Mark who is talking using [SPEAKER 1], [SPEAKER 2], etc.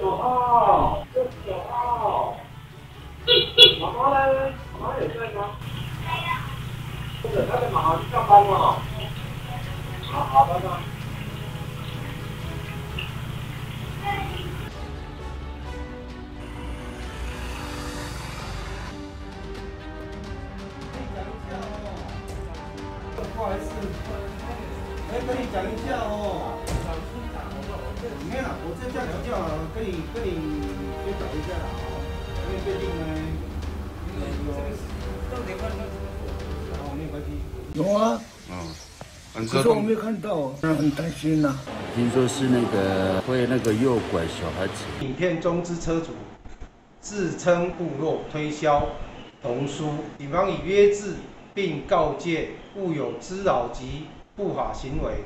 [SPEAKER 1] 九号，这九号。妈妈呢？妈妈也在吗？不是，他在马上班了。好好，拜拜。
[SPEAKER 2] 不好意思，哎，跟你讲一下哦。没有啦，我这叫调教，跟你跟你先讲一下啦，因为最近呢，因为有到底关哦，没有关系。
[SPEAKER 3] 有啊，
[SPEAKER 4] 嗯，
[SPEAKER 3] 可是我没有看到，那很担心呐、
[SPEAKER 5] 听说是那个会那个诱拐小孩子。
[SPEAKER 2] 影片中之车主自称部落推销童书，警方已约制并告诫勿有滋扰及不法行为。